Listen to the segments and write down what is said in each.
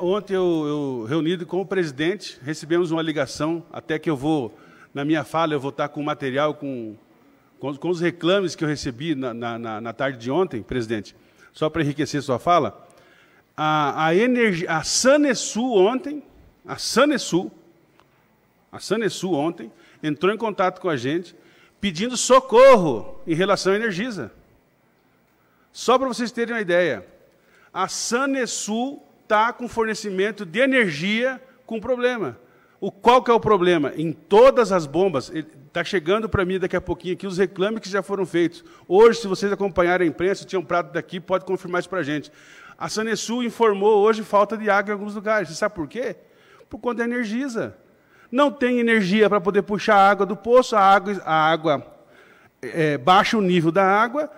ontem eu, eu, reunido com o presidente, recebemos uma ligação, até que eu vou, na minha fala, eu vou estar com o material, com, com, com os reclames que eu recebi na, na, na tarde de ontem, presidente, só para enriquecer sua fala. A, a, energia, a Sanesul ontem, a Sanesul, a Sanesul ontem, entrou em contato com a gente, pedindo socorro em relação à Energisa. Só para vocês terem uma ideia, a Sanesul está com fornecimento de energia com problema. O, qual que é o problema? Em todas as bombas, está chegando para mim daqui a pouquinho aqui os reclames que já foram feitos. Hoje, se vocês acompanharem a imprensa, tinha um prato daqui, pode confirmar isso para a gente. A Sanesul informou hoje falta de água em alguns lugares. Você sabe por quê? Por conta da Energisa. Não tem energia para poder puxar a água do poço, a água, a água é, baixa o nível da água,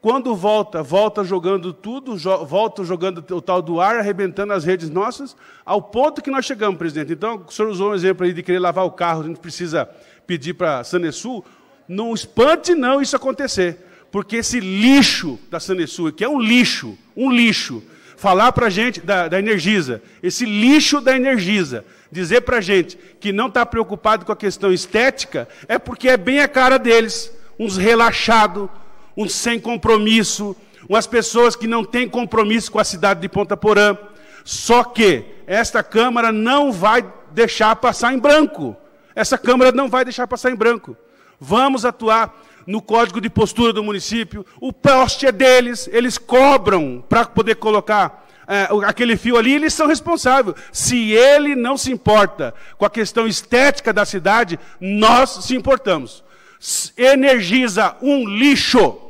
quando volta, volta jogando tudo, jo volta jogando o tal do ar, arrebentando as redes nossas, ao ponto que nós chegamos, presidente. Então, o senhor usou um exemplo aí de querer lavar o carro, a gente precisa pedir para a Sanesul. Não espante não isso acontecer, porque esse lixo da Sanesul, que é um lixo, um lixo, falar para a gente da, da Energisa, esse lixo da Energisa, dizer para a gente que não está preocupado com a questão estética, é porque é bem a cara deles, uns relaxados, uns sem compromisso, umas pessoas que não têm compromisso com a cidade de Ponta Porã. Só que esta Câmara não vai deixar passar em branco. Essa Câmara não vai deixar passar em branco. Vamos atuar no código de postura do município. O poste é deles, eles cobram para poder colocar é, aquele fio ali, eles são responsáveis. Se ele não se importa com a questão estética da cidade, nós se importamos. Energiza um lixo